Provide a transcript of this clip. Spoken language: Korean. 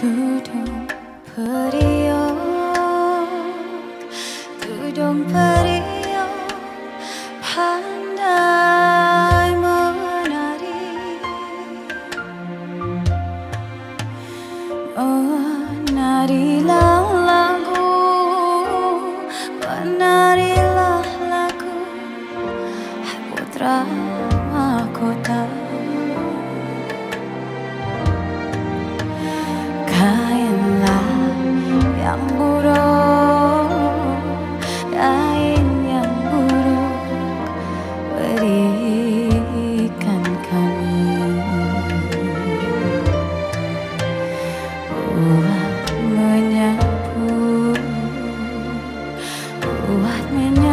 구룡팔이여 구룡팔이여 한날 머나리 머나리 라라고 머나리 kain yang buruk berikan kami. Buat menyapu Buat menyapu